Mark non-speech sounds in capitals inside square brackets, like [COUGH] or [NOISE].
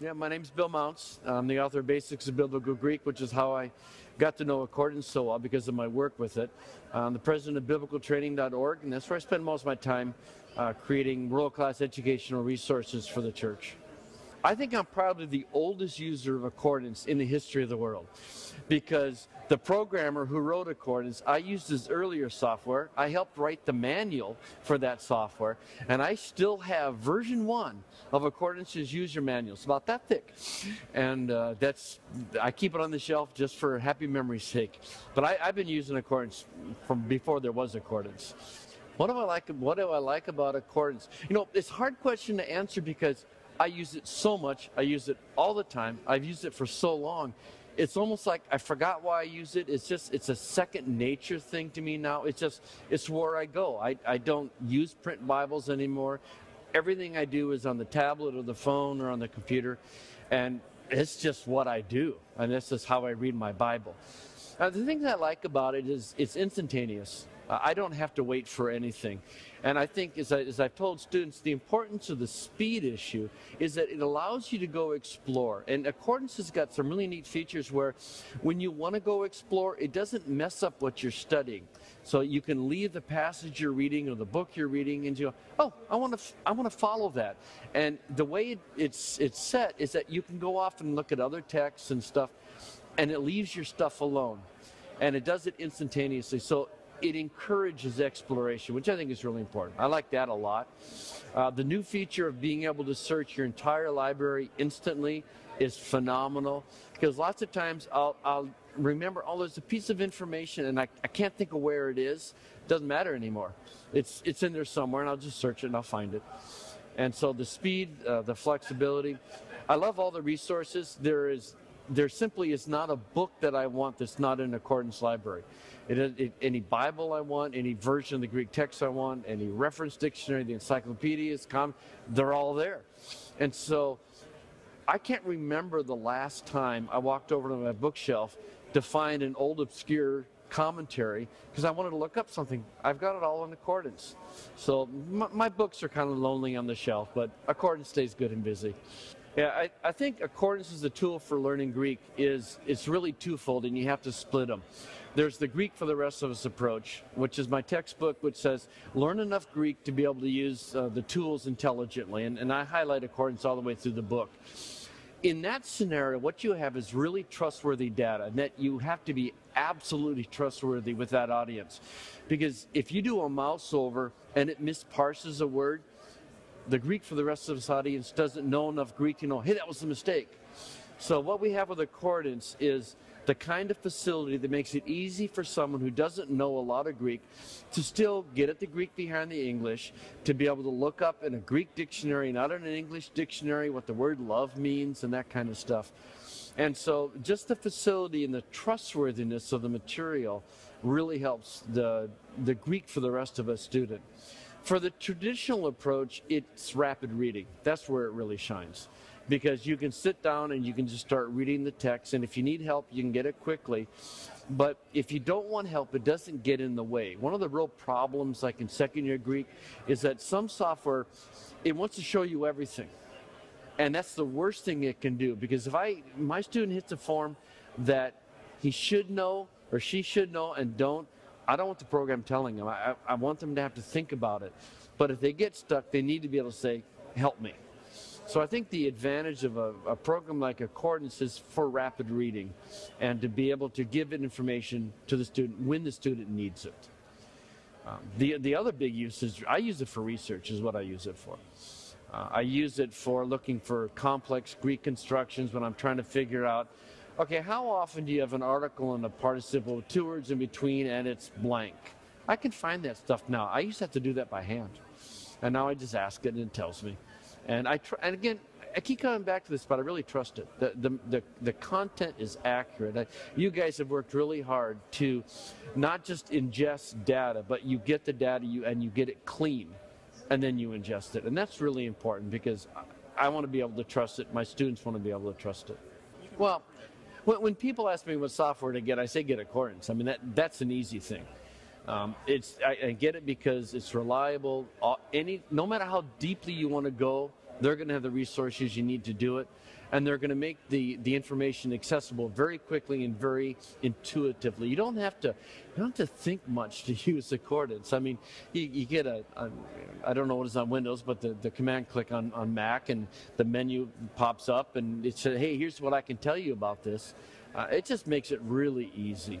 Yeah, my name's Bill Mounce. I'm the author of Basics of Biblical Greek, which is how I got to know Accordance so well because of my work with it. I'm the president of biblicaltraining.org, and that's where I spend most of my time uh, creating world class educational resources for the church. I think I'm probably the oldest user of Accordance in the history of the world because the programmer who wrote Accordance, I used his earlier software. I helped write the manual for that software, and I still have version one of Accordance's user manual. It's about that thick, and uh, that's I keep it on the shelf just for happy memory's sake. But I, have been using Accordance from before there was Accordance. What do I like? What do I like about Accordance? You know, it's a hard question to answer because I use it so much. I use it all the time. I've used it for so long. It's almost like I forgot why I use it. It's just it's a second nature thing to me now. It's just it's where I go. I, I don't use print Bibles anymore. Everything I do is on the tablet or the phone or on the computer. And it's just what I do. And this is how I read my Bible. Now, the thing that I like about it is it's instantaneous. I don't have to wait for anything. And I think, as, I, as I've told students, the importance of the speed issue is that it allows you to go explore. And Accordance has got some really neat features where when you want to go explore, it doesn't mess up what you're studying. So you can leave the passage you're reading or the book you're reading and you go, oh, I want to, I want to follow that. And the way it, it's, it's set is that you can go off and look at other texts and stuff, and it leaves your stuff alone and it does it instantaneously. So it encourages exploration, which I think is really important. I like that a lot. Uh, the new feature of being able to search your entire library instantly is phenomenal because lots of times I'll, I'll remember, oh, there's a piece of information and I, I can't think of where it is. It doesn't matter anymore. It's, it's in there somewhere and I'll just search it and I'll find it. And so the speed, uh, the flexibility. I love all the resources. There is there simply is not a book that I want that's not in Accordance Library. It, it, any Bible I want, any version of the Greek text I want, any reference dictionary, the encyclopedias, com- they're all there. And so I can't remember the last time I walked over to my bookshelf to find an old obscure commentary because I wanted to look up something. I've got it all in accordance. So my, my books are kind of lonely on the shelf, but accordance stays good and busy. Yeah, I, I think accordance as a tool for learning Greek is it's really twofold, and you have to split them. There's the Greek for the rest of us approach, which is my textbook, which says learn enough Greek to be able to use uh, the tools intelligently. And, and I highlight accordance all the way through the book. In that scenario, what you have is really trustworthy data, and that you have to be absolutely trustworthy with that audience. Because if you do a mouse over and it misparses a word, the Greek for the rest of this audience doesn't know enough Greek to know, hey, that was a mistake. So what we have with accordance is the kind of facility that makes it easy for someone who doesn't know a lot of Greek to still get at the Greek behind the English, to be able to look up in a Greek dictionary, not in an English dictionary, what the word love means and that kind of stuff. And so just the facility and the trustworthiness of the material really helps the, the Greek for the rest of us student. For the traditional approach, it's rapid reading. That's where it really shines because you can sit down and you can just start reading the text. And if you need help, you can get it quickly. But if you don't want help, it doesn't get in the way. One of the real problems, like in second year Greek, is that some software, it wants to show you everything. And that's the worst thing it can do because if I, my student hits a form that he should know or she should know and don't, I don't want the program telling them. I, I want them to have to think about it. But if they get stuck, they need to be able to say, help me. So I think the advantage of a, a, program like Accordance is for rapid reading and to be able to give information to the student when the student needs it. Um, the, the other big use is I use it for research is what I use it for. Uh, I use it for looking for complex Greek constructions when I'm trying to figure out, okay, how often do you have an article and a participle with two words in between and it's blank? I can find that stuff now. I used to have to do that by hand. And now I just ask it and it tells me. And I tr- and again, I keep coming back to this, but I really trust it. The the the, the content is accurate. I, you guys have worked really hard to not just ingest data, but you get the data you and you get it clean, and then you ingest it, and that's really important because I, I want to be able to trust it. My students want to be able to trust it. Well, when, when people ask me what software to get, I say get Accordance. I mean that that's an easy thing. Um, it's I, I, get it because it's reliable. Any no matter how deeply you want to go, They're going to have the resources you need to do it, and they're going to make the, the information accessible very quickly and very intuitively. You don't have to you don't have to think much to [LAUGHS] use Accordance. I mean, you, you get a, a I don't know what is on Windows, but the, the command click on, on Mac, and the menu pops up, and it says, "Hey, here's what I can tell you about this." Uh, it just makes it really easy.